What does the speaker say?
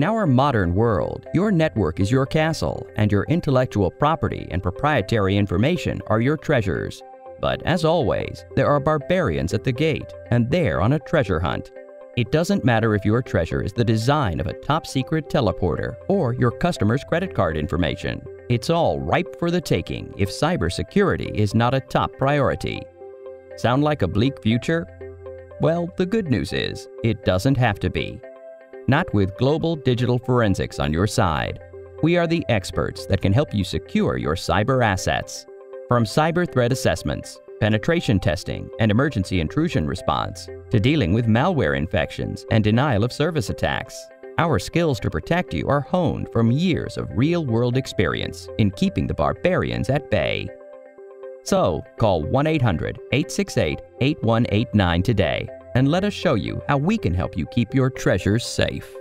In our modern world, your network is your castle, and your intellectual property and proprietary information are your treasures. But as always, there are barbarians at the gate, and they're on a treasure hunt. It doesn't matter if your treasure is the design of a top secret teleporter or your customer's credit card information. It's all ripe for the taking if cybersecurity is not a top priority. Sound like a bleak future? Well, the good news is, it doesn't have to be not with global digital forensics on your side. We are the experts that can help you secure your cyber assets. From cyber threat assessments, penetration testing, and emergency intrusion response, to dealing with malware infections and denial of service attacks. Our skills to protect you are honed from years of real world experience in keeping the barbarians at bay. So, call 1 800 868 8189 today and let us show you how we can help you keep your treasures safe.